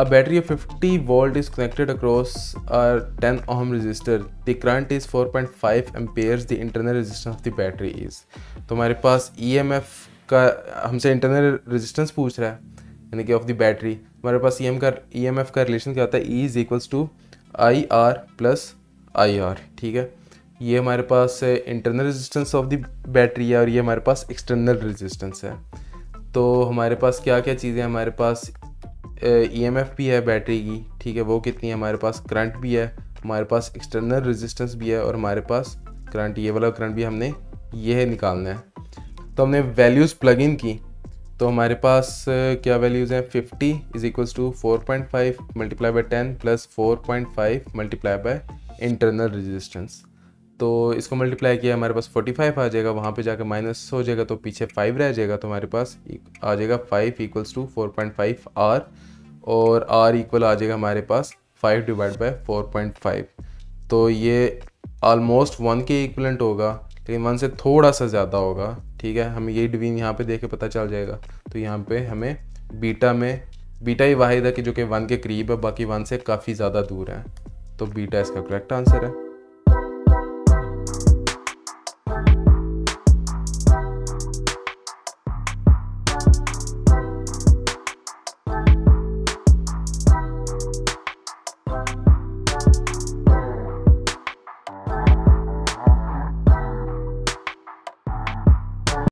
A battery of 50 volt is connected across a 10 ohm resistor. The current is 4.5 amperes. The internal resistance of the battery is. तो हमारे पास EMF का, हमसे internal resistance पूछ रहा है, यानी कि ऑफ़ द बैटरी हमारे पास ईएम का ईएमएफ का रिलेशन क्या होता है E is equals to I R plus I R ठीक है ये हमारे पास internal resistance of the battery है और ये हमारे पास एक्सटर्नल रेजिस्टेंस है तो हमारे पास क्या क्या चीज़ें हमारे पास ई एम एफ़ भी है बैटरी की, ठीक है? वो कितनी है? हमारे पास करंट भी है, हमारे पास एक्सटर्नल रेजिस्टेंस भी है और हमारे पास करंट, ये वाला करंट भी हमने, ये निकालना है। तो हमने वैल्यूज़ प्लग इन की तो हमारे पास क्या वैल्यूज़ हैं? 50 is equals to 4.5 point five multiply by ten plus 4.5 multiply by internal resistance तो इसको मल्टीप्लाई किया, हमारे पास 45 आ जाएगा, वहाँ पे जाकर माइनस हो जाएगा तो पीछे 5 रह जाएगा तो हमारे पास आ जाएगा 5 इक्वल्स टू 4.5 आर और आर इक्वल आ जाएगा हमारे पास 5 डिवाइड बाय 4.5 तो ये ऑलमोस्ट वन के इक्वलेंट होगा, लेकिन वन से थोड़ा सा ज़्यादा होगा, ठीक है? हमें यही डिवीज़न यहाँ पे देख के पता चल जाएगा। तो यहाँ पे हमें बीटा में बीटा ही वाहिद है कि जो कि वन के करीब है, बाकी वन से काफ़ी ज़्यादा दूर है। तो बीटा इसका करेक्ट आंसर है।